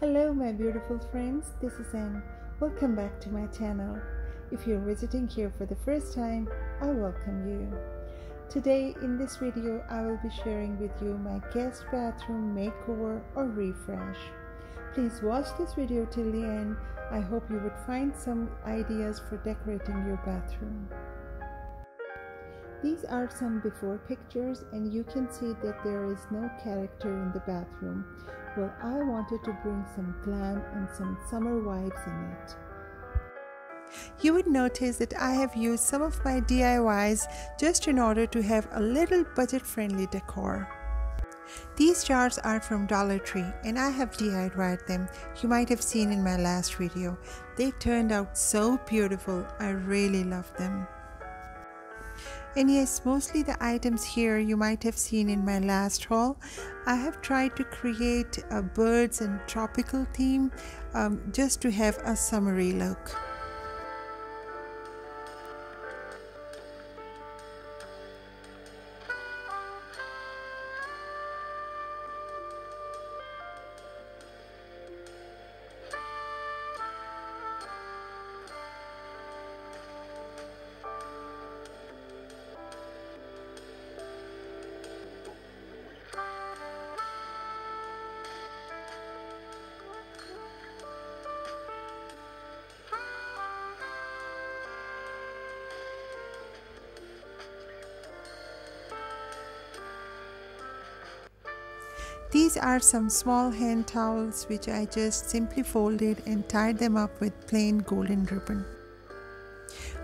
Hello my beautiful friends, this is Enn. Welcome back to my channel. If you're visiting here for the first time, I welcome you. Today in this video I will be sharing with you my guest bathroom makeover or refresh. Please watch this video till the end. I hope you would find some ideas for decorating your bathroom. These are some before pictures and you can see that there is no character in the bathroom. Well, I wanted to bring some glam and some summer vibes in it. You would notice that I have used some of my DIYs just in order to have a little budget friendly decor. These jars are from Dollar Tree and I have DIYed them. You might have seen in my last video. They turned out so beautiful. I really love them. And yes, mostly the items here you might have seen in my last haul. I have tried to create a birds and tropical theme um, just to have a summery look. These are some small hand towels which I just simply folded and tied them up with plain golden ribbon.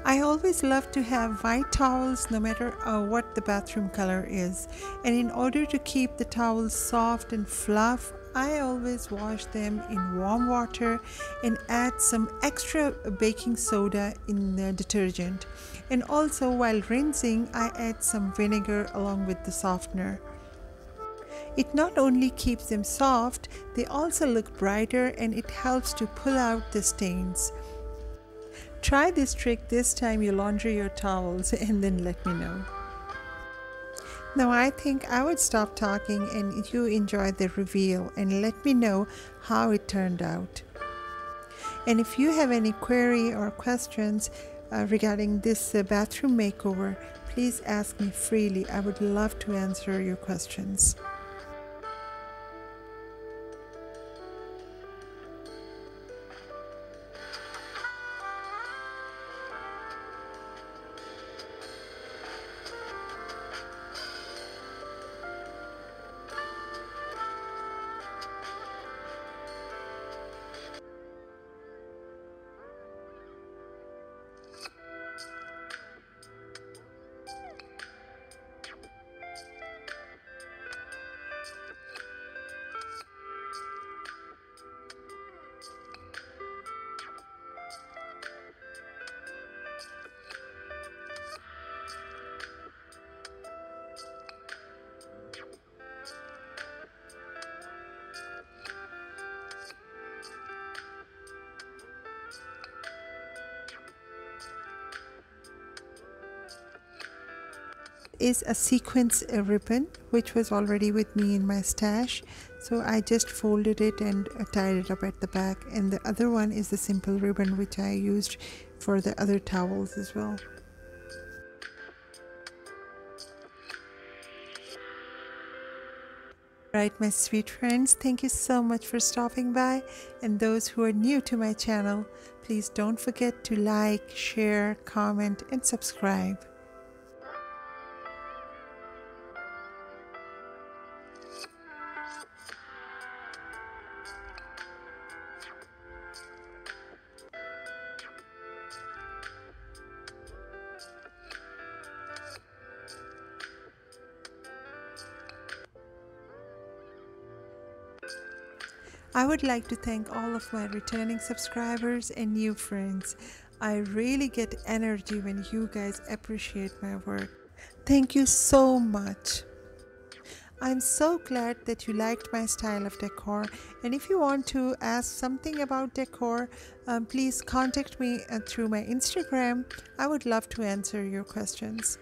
I always love to have white towels no matter uh, what the bathroom color is and in order to keep the towels soft and fluff I always wash them in warm water and add some extra baking soda in the detergent and also while rinsing I add some vinegar along with the softener. It not only keeps them soft, they also look brighter and it helps to pull out the stains. Try this trick this time you laundry your towels and then let me know. Now I think I would stop talking and you enjoy the reveal and let me know how it turned out. And if you have any query or questions uh, regarding this uh, bathroom makeover, please ask me freely. I would love to answer your questions. Is a sequence ribbon which was already with me in my stash so I just folded it and uh, tied it up at the back and the other one is the simple ribbon which I used for the other towels as well. Right, my sweet friends, thank you so much for stopping by. And those who are new to my channel, please don't forget to like, share, comment, and subscribe. I would like to thank all of my returning subscribers and new friends. I really get energy when you guys appreciate my work. Thank you so much. I'm so glad that you liked my style of decor and if you want to ask something about decor um, please contact me uh, through my Instagram. I would love to answer your questions.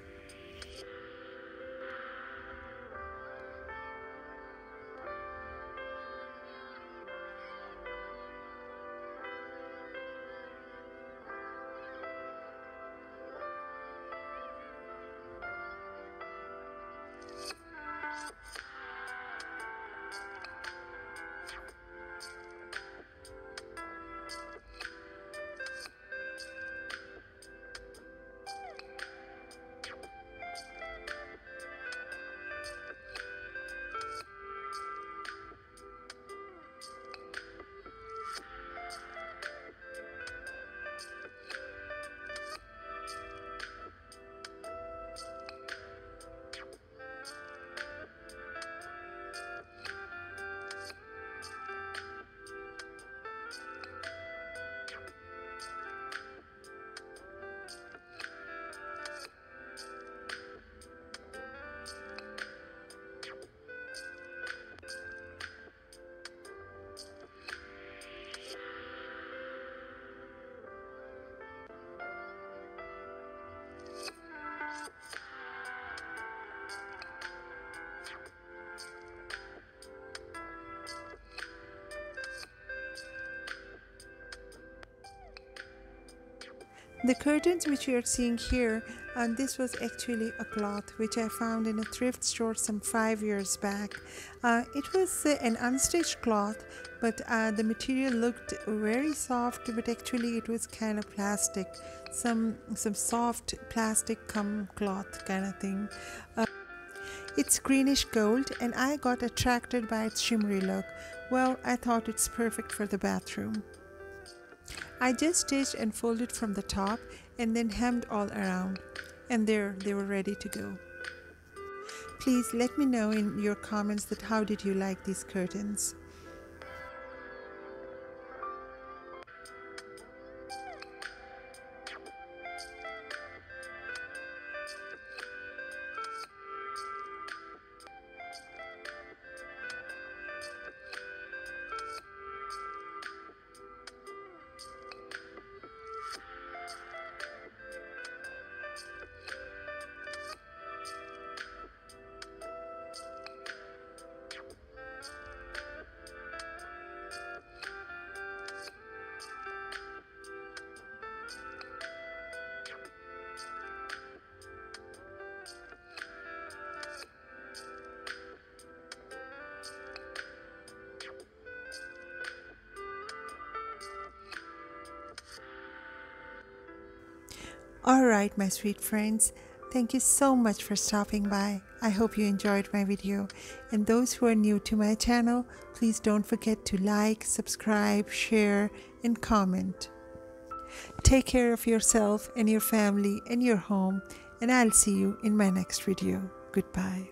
The curtains which you are seeing here, and this was actually a cloth which I found in a thrift store some five years back. Uh, it was uh, an unstitched cloth, but uh, the material looked very soft, but actually it was kind of plastic, some some soft plastic cum cloth kind of thing. Uh, it's greenish gold, and I got attracted by its shimmery look. Well, I thought it's perfect for the bathroom. I just stitched and folded from the top and then hemmed all around. And there they were ready to go. Please let me know in your comments that how did you like these curtains. All right, my sweet friends. Thank you so much for stopping by. I hope you enjoyed my video. And those who are new to my channel, please don't forget to like, subscribe, share, and comment. Take care of yourself and your family and your home, and I'll see you in my next video. Goodbye.